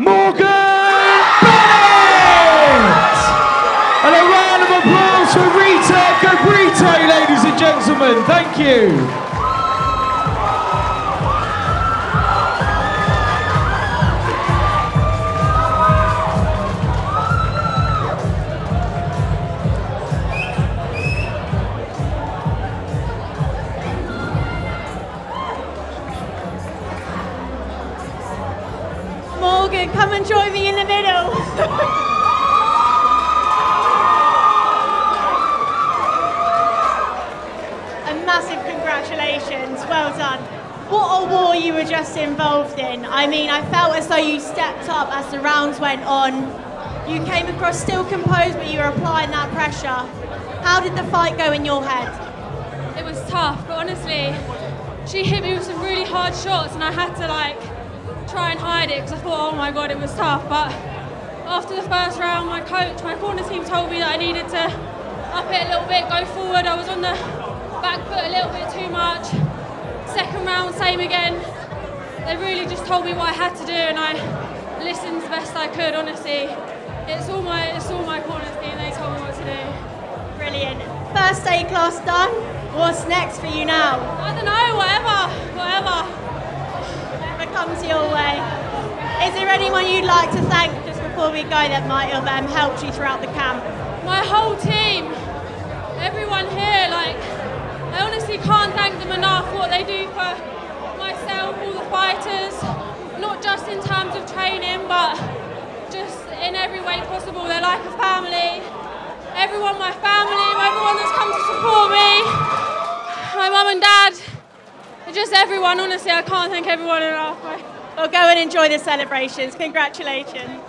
Morgan Bennett! And a round of applause for Rita Cabrite, ladies and gentlemen. Thank you. Come and join me in the middle. A massive congratulations, well done. What a war you were just involved in. I mean, I felt as though you stepped up as the rounds went on. You came across still composed, but you were applying that pressure. How did the fight go in your head? It was tough, but honestly, she hit me with some really hard shots, and I had to like try and hide it because I thought, oh my god, it was tough. But after the first round, my coach, my corner team told me that I needed to up it a little bit, go forward. I was on the back foot a little bit too much. Second round, same again. They really just told me what I had to do, and I listened the best I could. Honestly, it's all my it's all my corner team. They told me what to do. Brilliant. First A class done. What's next for you now? I don't know, whatever, whatever. Whatever comes your. Is there anyone you'd like to thank just before we go that might have um, helped you throughout the camp? My whole team, everyone here, like, I honestly can't thank them enough for what they do for myself, all the fighters, not just in terms of training, but just in every way possible. They're like a family. Everyone, my family, everyone that's come to support me, my mum and dad, just everyone. Honestly, I can't thank everyone enough. Well, go and enjoy the celebrations. Congratulations.